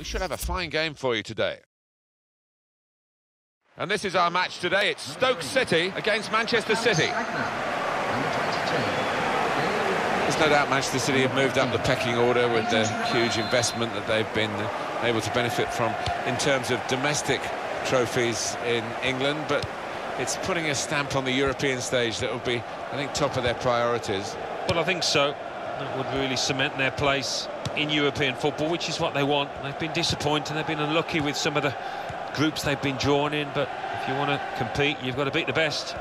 We should have a fine game for you today. And this is our match today. It's Stoke City against Manchester City. There's no doubt Manchester City have moved up the pecking order with the huge investment that they've been able to benefit from in terms of domestic trophies in England, but it's putting a stamp on the European stage that will be, I think, top of their priorities. Well, I think so. That would really cement their place in European football, which is what they want. They've been disappointed, they've been unlucky with some of the groups they've been drawn in, but if you want to compete, you've got to beat the best.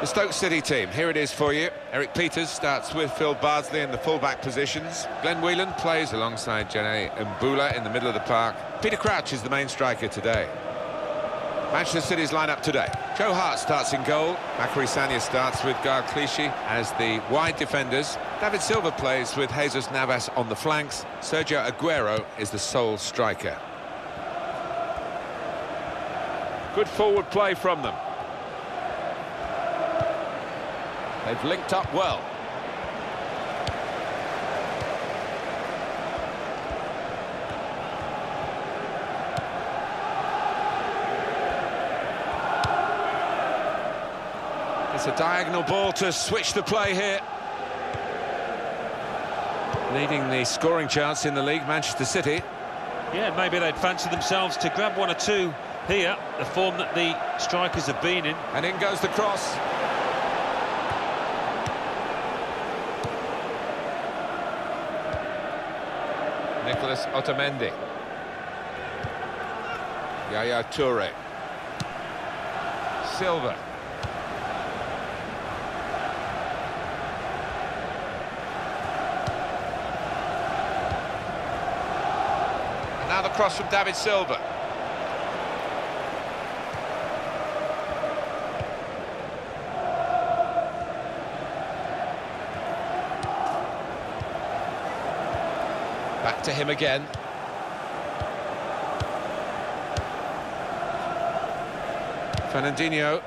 The Stoke City team, here it is for you. Erik Pieters starts with Phil Bardsley in the full-back positions. Glenn Whelan plays alongside Gene Imbula in the middle of the park. Peter Crouch is the main striker today. Manchester City's lineup today. Joe Hart starts in goal. Bacary Sagna starts with Gaël Clichy as the wide defenders. David Silva plays with Jesus Navas on the flanks. Sergio Aguero is the sole striker. Good forward play from them. They've linked up well. It's a diagonal ball to switch the play here. Leading the scoring chance in the league, Manchester City. Yeah, maybe they'd fancy themselves to grab one or two here, the form that the strikers have been in. And in goes the cross. Nicolas Otamendi. Yaya Toure. Silva. The cross from David Silva. Back to him again. Fernandinho.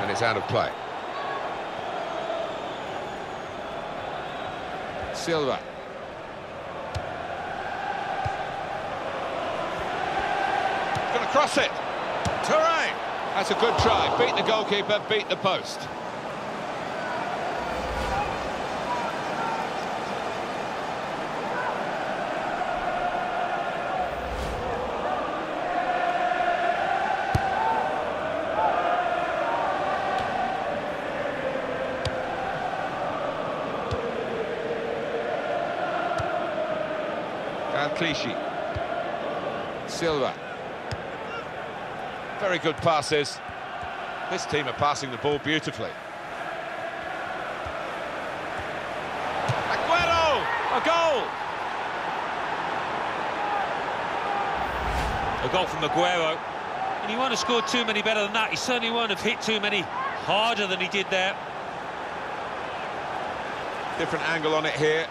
And it's out of play. Silva. Going to cross it. Toure. That's a good try. Beat the goalkeeper, beat the post. Clichy. Silva. Very good passes. This team are passing the ball beautifully. Aguero! A goal! A goal from Aguero. And he won't have scored too many better than that. He certainly won't have hit too many harder than he did there. Different angle on it here.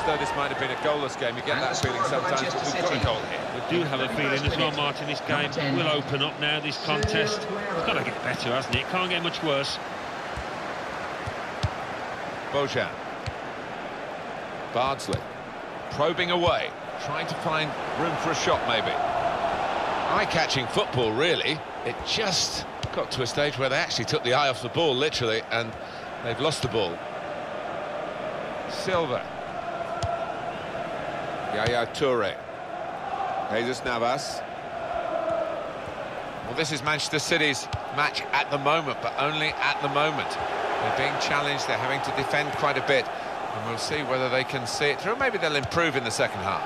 As though this might have been a goalless game. You get that feeling sometimes, but we've got a goal here. We do have a feeling as well, Martin, this game will open up now, this contest. It's got to get better, hasn't it? Can't get much worse. Bojan. Bardsley. Probing away. Trying to find room for a shot, maybe. Eye-catching football, really. It just got to a stage where they actually took the eye off the ball, literally, and they've lost the ball. Silva. Yaya Toure. Jesus Navas. Well, this is Manchester City's match at the moment, but only at the moment. They're being challenged, they're having to defend quite a bit, and we'll see whether they can see it through. Maybe they'll improve in the second half.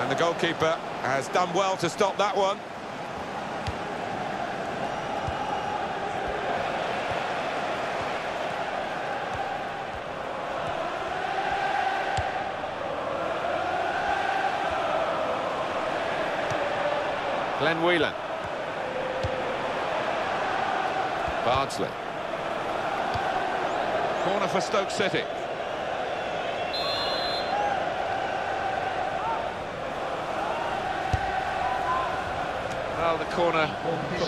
And the goalkeeper has done well to stop that one. Glenn Whelan. Bardsley. Corner for Stoke City. Well, the corner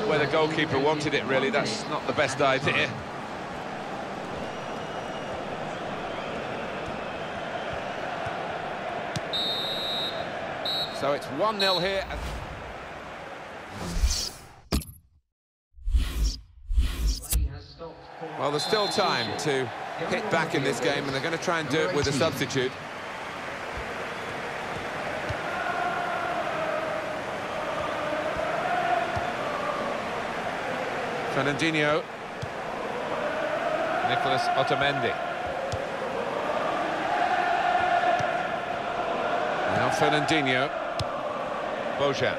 where the goalkeeper wanted it, really. That's not the best idea. So it's 1-0 here. There's still time to hit back in this game, and they're going to try and do it with a substitute. Fernandinho. Nicolas Otamendi. Now Fernandinho. Bojan.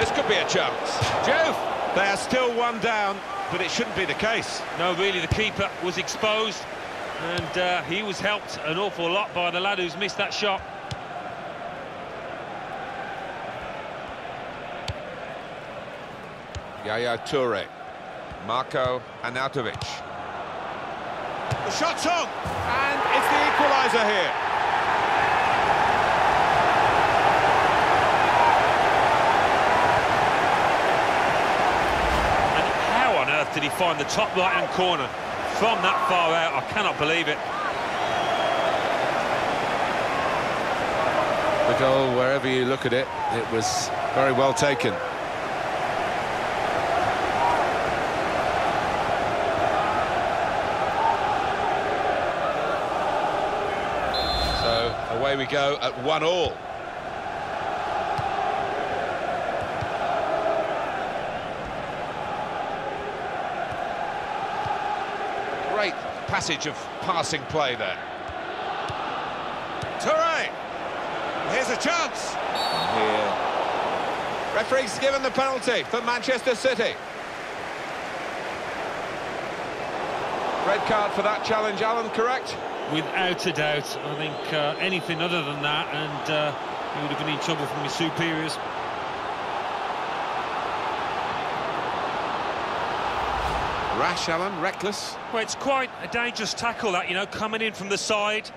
This could be a chance. Joe, they are still one down, but it shouldn't be the case. No, really, the keeper was exposed, and uh, he was helped an awful lot by the lad who's missed that shot. Yaya Toure. Marko Arnautovic. The shot's on, and it's the equaliser here. And how on earth did he find the top right-hand corner from that far out? I cannot believe it. The goal, wherever you look at it, it was very well taken. So away we go at one all. Passage of passing play there. Toure! Here's a chance. Here. Referee's given the penalty for Manchester City. Red card for that challenge, Alan, correct? Without a doubt, I think uh, anything other than that, and uh, he would have been in trouble from his superiors. Rash, Alan, reckless. Well, it's quite a dangerous tackle, that, you know, coming in from the side.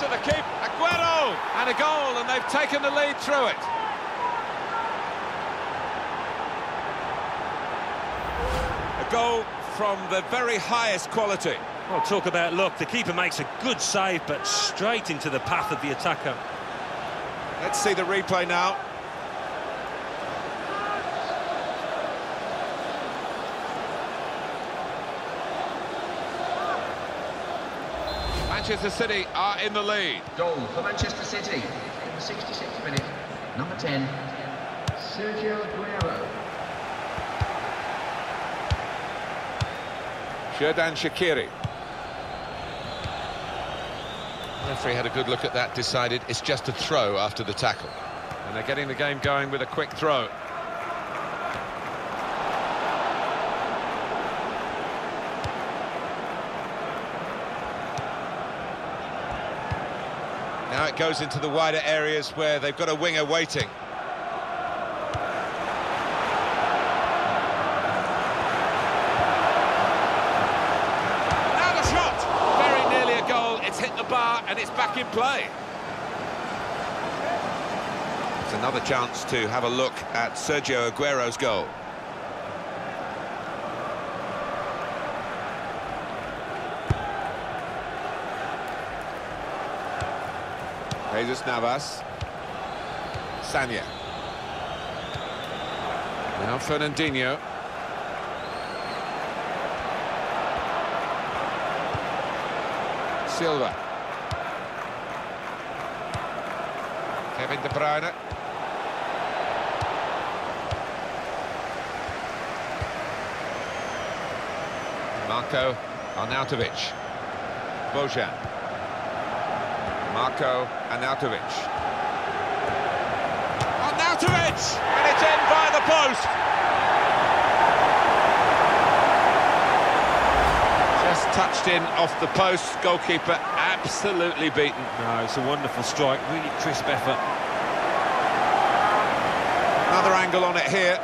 To the keeper. Aguero! And a goal, and they've taken the lead through it. A goal from the very highest quality. Well, talk about luck. The keeper makes a good save, but straight into the path of the attacker. Let's see the replay now. Manchester City are in the lead. Goal for Manchester City in the 66th minute. Number 10, Sergio Aguero. Xherdan Shaqiri. Referee had a good look at that, decided it's just a throw after the tackle. And they're getting the game going with a quick throw. It goes into the wider areas where they've got a winger waiting. Now the shot! Very nearly a goal. It's hit the bar and it's back in play. It's another chance to have a look at Sergio Aguero's goal. Jesus Navas. Sagna. Now Fernandinho. Silva. Kevin De Bruyne. Marko Arnautovic. Bojan. Marko Arnautovic. Arnautovic! And it's in by the post! Just touched in off the post. Goalkeeper absolutely beaten. No, it's a wonderful strike, really crisp effort. Another angle on it here.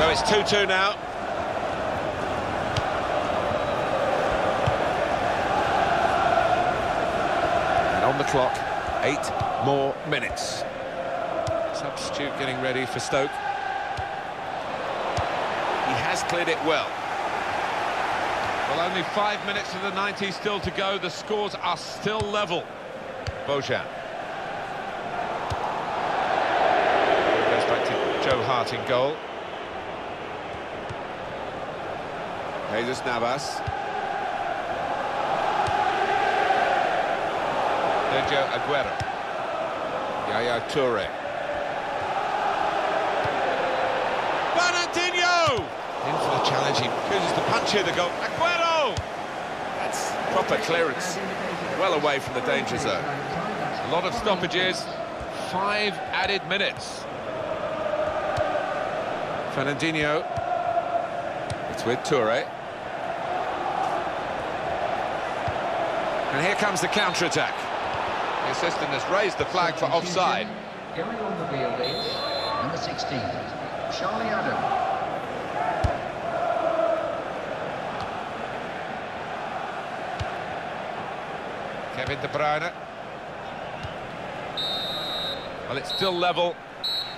So it's 2-2 now. And on the clock, eight more minutes. Substitute getting ready for Stoke. He has cleared it well. Well, only five minutes of the 90 still to go. The scores are still level. Bojan. Goes back to Joe Hart in goal. Jesus Navas. Sergio Aguero. Yaya Toure. Fernandinho! In for the challenge, he chooses to punch here the goal. Aguero! That's proper clearance. Well away from the danger zone. A lot of stoppages, five added minutes. Fernandinho. It's with Toure. And here comes the counter-attack. The assistant has raised the flag for offside. Going on the field is number 16, Charlie Adam. Kevin De Bruyne. Well, it's still level,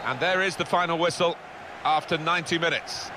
and there is the final whistle after 90 minutes.